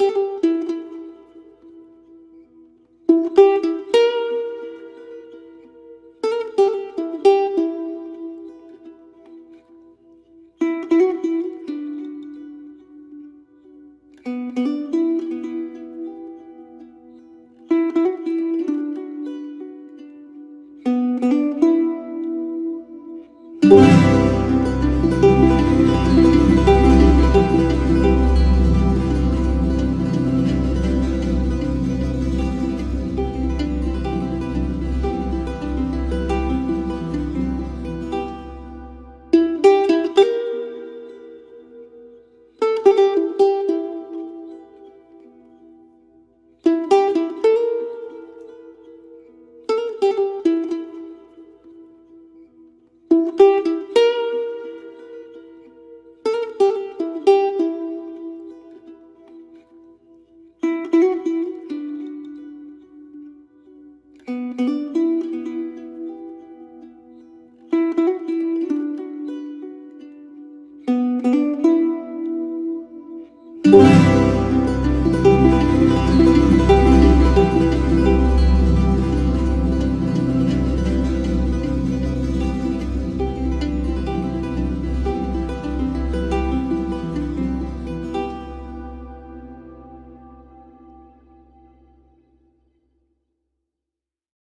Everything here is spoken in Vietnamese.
Música